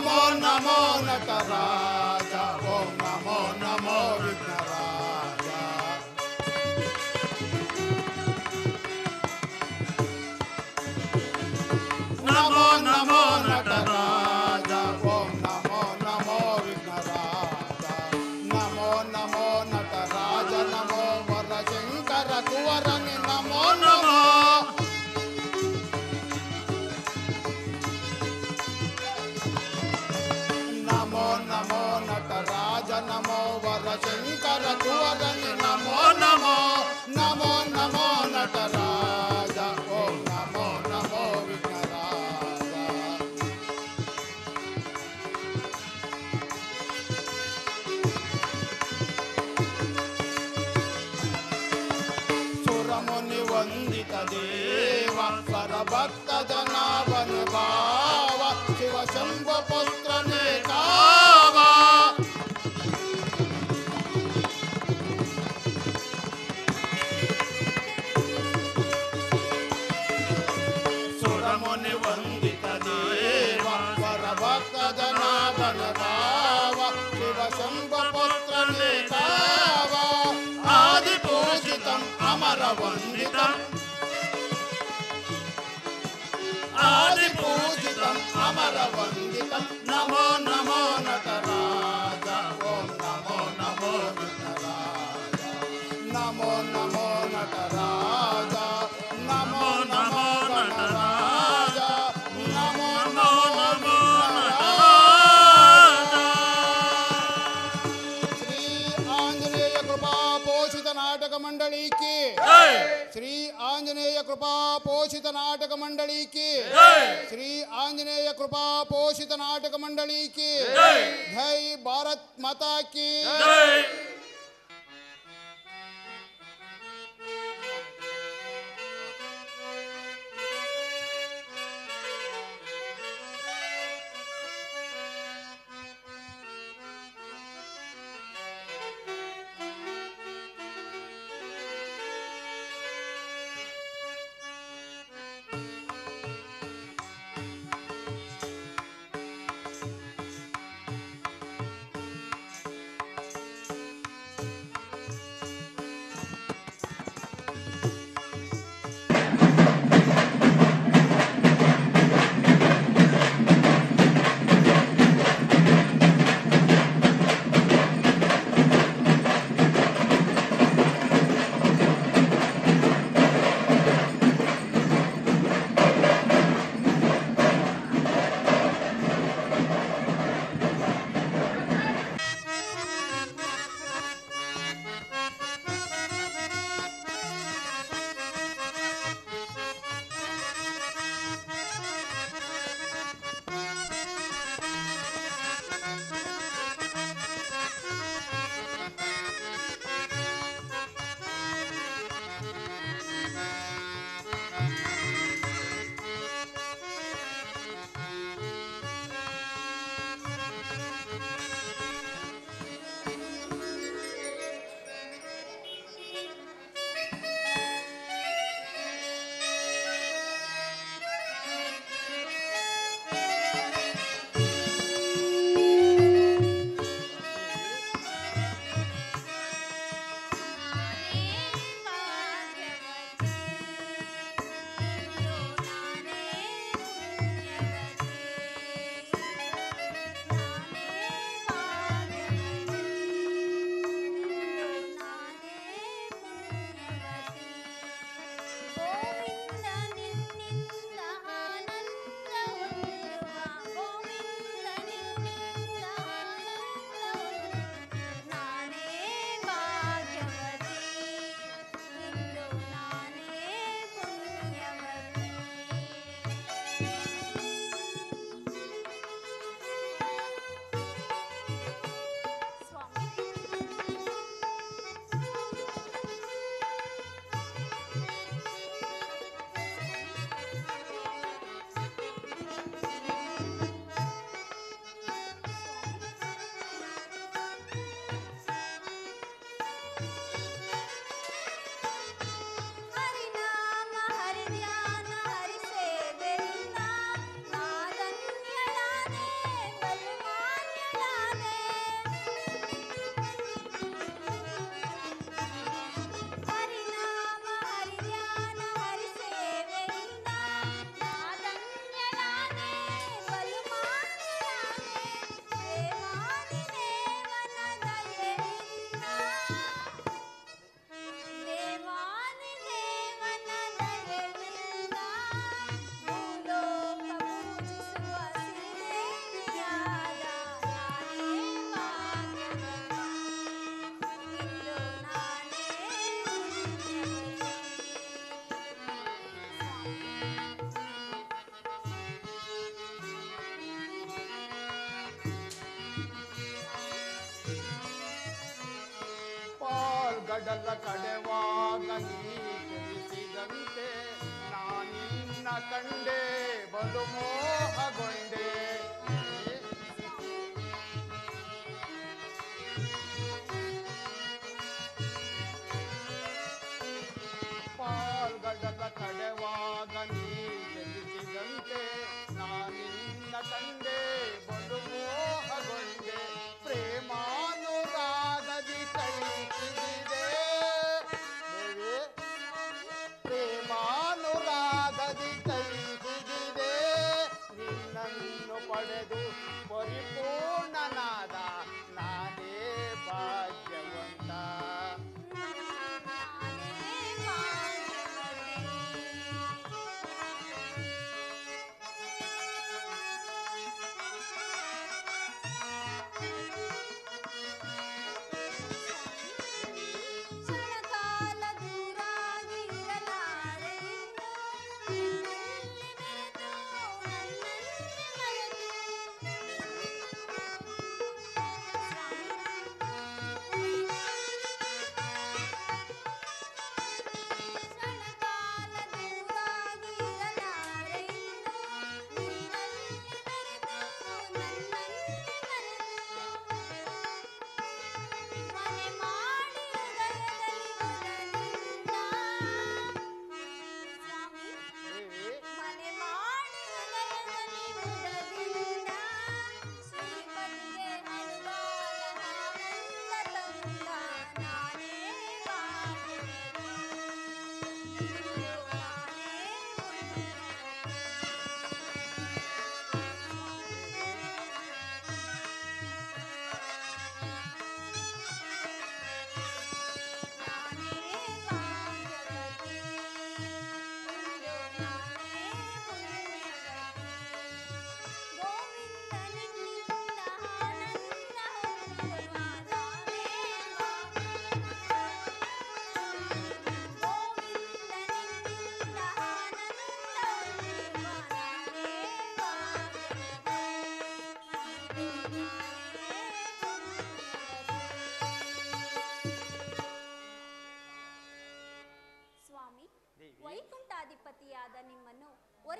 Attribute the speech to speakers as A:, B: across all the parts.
A: namo namo nakara పోషిత నాటక మండలికి శ్రీ ఆంజనేయ కృపా పోషిత నాటక మండలికి ధై భారత్ మాతాకి
B: ನೀ ಜನಿಸಿದಂತೆ ನಾನಿನ್ನ ಕಂಡೆ ಬಲು ಮೋಹಗೊಂಡೆ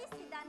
B: 어딨습니다.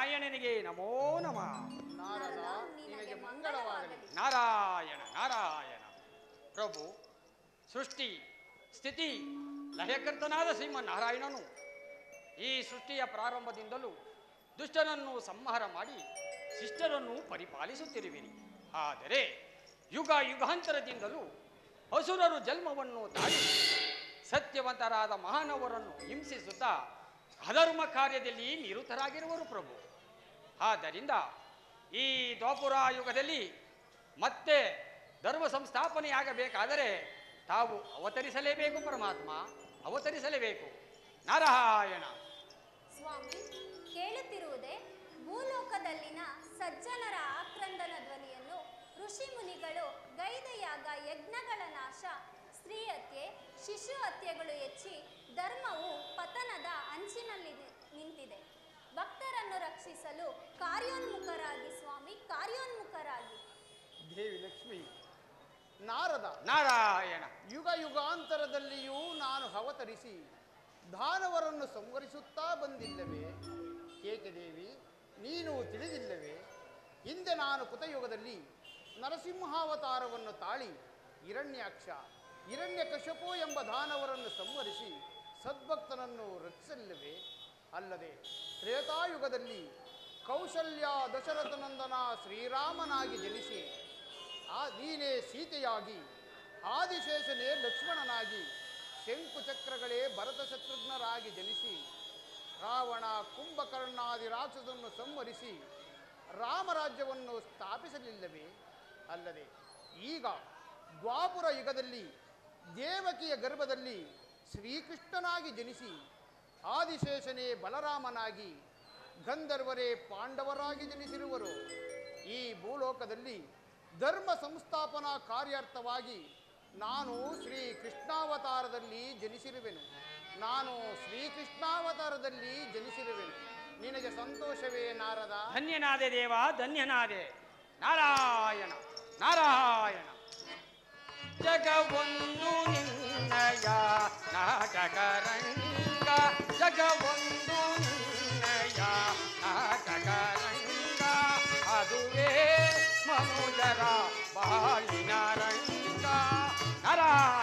B: ನಾರಾಯಣನಿಗೆ ನಮೋ ನಮ.
A: ನಾರದ ನಿನಗೆ ಮಂಗಳವಾಗಲಿ.
B: ನಾರಾಯಣ ನಾರಾಯಣ. ಪ್ರಭು ಸೃಷ್ಟಿ ಸ್ಥಿತಿ ಲಯಕರ್ತನಾದ ಶ್ರೀಮನ್ನಾರಾಯಣನು ಈ ಸೃಷ್ಟಿಯ ಪ್ರಾರಂಭದಿಂದಲೂ ದುಷ್ಟನನ್ನು ಸಂಹಾರ ಮಾಡಿ ಶಿಷ್ಟರನ್ನು ಪರಿಪಾಲಿಸುತ್ತಿರುವಿರಿ. ಆದರೆ ಯುಗ ಯುಗಾಂತರದಿಂದಲೂ ಅಸುರರು ಜನ್ಮವನ್ನು ತಾಳಿ ಸತ್ಯವಂತರಾದ ಮಹಾನವರನ್ನು ಹಿಂಸಿಸುತ್ತಾ ಅಧರ್ಮ ಕಾರ್ಯದಲ್ಲಿ ನಿರುತರಾಗಿರುವರು ಪ್ರಭು. ಆದ್ದರಿಂದ ಈ ದ್ವಾಪುರ ಯುಗದಲ್ಲಿ ಮತ್ತೆ ಧರ್ಮ ಸಂಸ್ಥಾಪನೆಯಾಗಬೇಕಾದರೆ ತಾವು ಅವತರಿಸಲೇಬೇಕು ಪರಮಾತ್ಮ, ಅವತರಿಸಲೇಬೇಕು. ನಾರಾಯಣ.
C: ಸ್ವಾಮಿ, ಕೇಳುತ್ತಿರುವುದೇ ಭೂಲೋಕದಲ್ಲಿನ ಸಜ್ಜನರ ಆಕ್ರಂದನ ಧ್ವನಿಯನ್ನು ಋಷಿ ಮುನಿಗಳು ಗೈದಯಾಗ ಯಜ್ಞಗಳ ನಾಶ, ಸ್ತ್ರೀ ಹತ್ಯೆ, ಶಿಶು ಹತ್ಯೆಗಳು ಹೆಚ್ಚಿ ಧರ್ಮವು ಪತನದ ಅಂಚಿನಲ್ಲಿ ನಿಂತಿದೆ. ಭಕ್ತರನ್ನು ರಕ್ಷಿಸಲು ಕಾರ್ಯೋನ್ಮುಖರಾಗಿ ಸ್ವಾಮಿ ಕಾರ್ಯೋನ್ಮುಖರಾಗಿ.
A: ದೇವಿ ಲಕ್ಷ್ಮಿ ನಾರದ
B: ನಾರಾಯಣ.
A: ಯುಗ ಯುಗಾಂತರದಲ್ಲಿಯೂ ನಾನು ಅವತರಿಸಿ ದಾನವರನ್ನು ಸಂವರಿಸುತ್ತಾ ಬಂದಿಲ್ಲವೇ? ಏಕೆ ದೇವಿ ನೀನು ತಿಳಿದಿಲ್ಲವೇ? ಹಿಂದೆ ನಾನು ಕೃತಯುಗದಲ್ಲಿ ನರಸಿಂಹಾವತಾರವನ್ನು ತಾಳಿ ಹಿರಣ್ಯಾಕ್ಷ ಹಿರಣ್ಯ ಕಶಪೋ ಎಂಬ ದಾನವರನ್ನು ಸಂವರಿಸಿ ಸದ್ಭಕ್ತನನ್ನು ರಕ್ಷಿಸಲಿಲ್ಲವೇ? ಅಲ್ಲದೆ ತ್ರೇತಾಯುಗದಲ್ಲಿ ಕೌಶಲ್ಯ ದಶರಥನಂದನ ಶ್ರೀರಾಮನಾಗಿ ಜನಿಸಿ, ಆ ನೀನೇ ಸೀತೆಯಾಗಿ, ಆದಿಶೇಷನೇ ಲಕ್ಷ್ಮಣನಾಗಿ ಶಂಕುಚಕ್ರಗಳೇ ಭರತ ಶತ್ರುಘ್ನರಾಗಿ ಜನಿಸಿ, ರಾವಣ ಕುಂಭಕರ್ಣಾದಿ ರಾಕ್ಷಸನ್ನು ಸಂಹರಿಸಿ ರಾಮರಾಜ್ಯವನ್ನು ಸ್ಥಾಪಿಸಲಿಲ್ಲವೇ? ಅಲ್ಲದೆ ಈಗ ದ್ವಾಪುರ ಯುಗದಲ್ಲಿ ದೇವಕಿಯ ಗರ್ಭದಲ್ಲಿ ಶ್ರೀಕೃಷ್ಣನಾಗಿ ಜನಿಸಿ ಆದಿಶೇಷನೇ ಬಲರಾಮನಾಗಿ ಗಂಧರ್ವರೇ ಪಾಂಡವರಾಗಿ ಜನಿಸಿರುವರು. ಈ ಭೂಲೋಕದಲ್ಲಿ ಧರ್ಮ ಸಂಸ್ಥಾಪನಾ ಕಾರ್ಯಾರ್ಥವಾಗಿ ನಾನು ಶ್ರೀ ಕೃಷ್ಣಾವತಾರದಲ್ಲಿ ಜನಿಸಿರುವೆನು. ನಾನು ಶ್ರೀ ಕೃಷ್ಣಾವತಾರದಲ್ಲಿ ಜನಿಸಿರುವೆನು. ನಿನಗೆ ಸಂತೋಷವೇ ನಾರದ?
B: ಧನ್ಯನಾದೆ ದೇವ, ಧನ್ಯನಾದೆ. ನಾರಾಯಣ ನಾರಾಯಣ. ಜಗವೊಂದು ನಿನ್ನಯ ನಾಟಕರಂಗ ಜಗವೊಂದು ನಿನ್ನಯ ನಾಟಕರಂಗ ಅದುವೇ ಮನುಜರ ಬಾಳಿನ ರಂಗ ನಾರಾಯಣ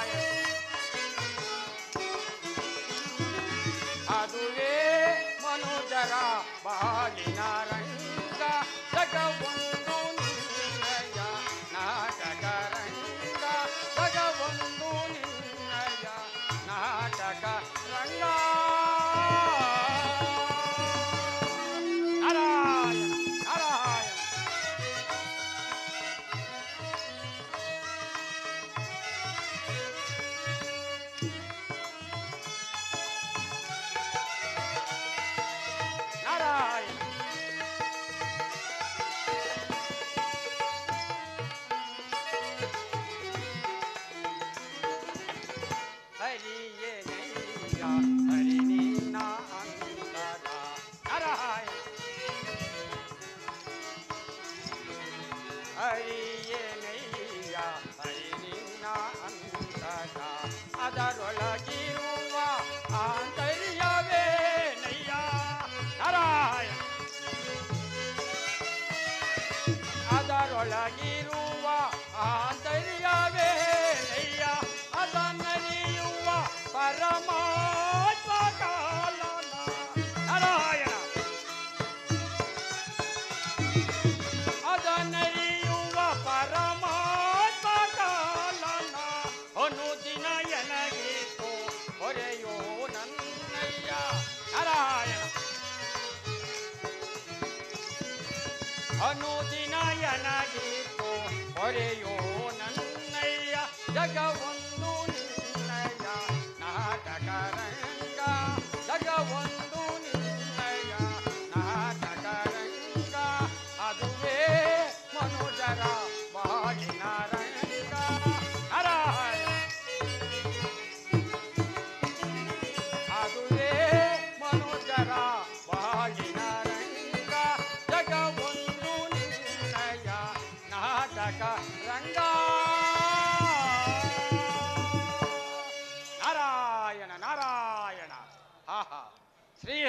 B: ಅನುದಿನ ಎನಗಿತ್ತು ಹೊರೆಯೋ ನನ್ನಯ್ಯ ನಾರಾಯಣ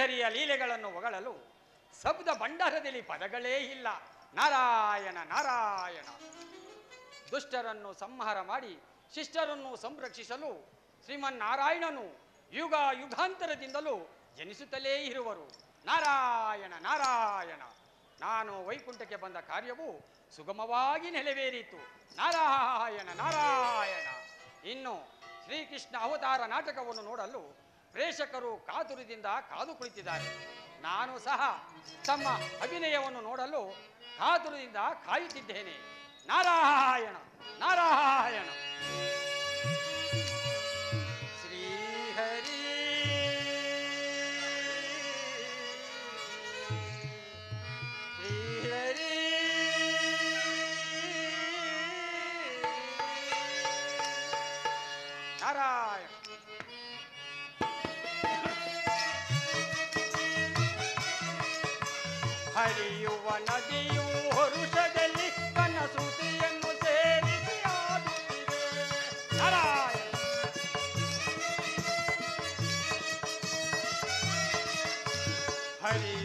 B: ಶ್ರೀಹರಿಯ ಲೀಲೆಗಳನ್ನು ಹೊಗಳಲು ಶಬ್ದ ಭಂಡಾರದಲ್ಲಿ ಪದಗಳೇ ಇಲ್ಲ. ನಾರಾಯಣ ನಾರಾಯಣ. ದುಷ್ಟರನ್ನು ಸಂಹಾರ ಮಾಡಿ ಶಿಷ್ಟರನ್ನು ಸಂರಕ್ಷಿಸಲು ಶ್ರೀಮನ್ನಾರಾಯಣನು ಯುಗ ಯುಗಾಂತರದಿಂದಲೂ ಜನಿಸುತ್ತಲೇ ಇರುವರು. ನಾರಾಯಣ ನಾರಾಯಣ. ನಾನು ವೈಕುಂಠಕ್ಕೆ ಬಂದ ಕಾರ್ಯವು ಸುಗಮವಾಗಿ ನೆಲೆವೇರಿತು ನಾರಾಯಣ ನಾರಾಯಣ. ಇನ್ನು ಶ್ರೀಕೃಷ್ಣ ಅವತಾರ ನಾಟಕವನ್ನು ನೋಡಲು ಪ್ರೇಕ್ಷಕರು ಕಾತುರದಿಂದ ಕಾದು ಕುಳಿತಿದ್ದಾರೆ. ನಾನು ಸಹ ತಮ್ಮ ಅಭಿನಯವನ್ನು ನೋಡಲು ಕಾತುರದಿಂದ ಕಾಯುತ್ತಿದ್ದೇನೆ. ನಾರಾಯಣ ನಾರಾಯಣ. ಹರಿಯುವ ನದಿಯು ಹೊರುಷದಲ್ಲಿ ಕನಸುತಿಯನ್ನು ಸೇರಿಸಿ ಆಡುತ್ತಿದೆ ನಾರಾಯಣ. ಹರಿಯುವ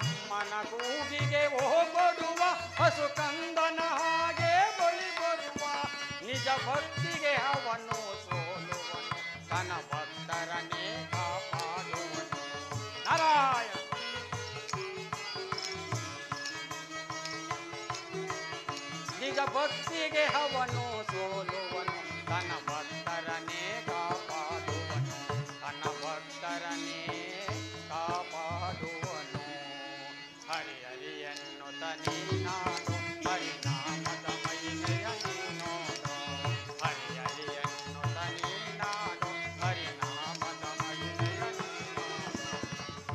B: ಅಮ್ಮನ ಕೂಗಿಗೆ ಹೋಗೊಡುವ ಹಸು ಕಂದನ ಹಾಗೆ ಬಳಿ ಬರುವ ನಿಜ ಭಕ್ತಿಗೆ ಅವನು ಸೋಲುವನು. ತನ್ನ ಭಕ್ತರನೇ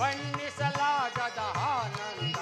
B: ಬಣ್ಣಿಸಲಾಗದ ಆನಂದ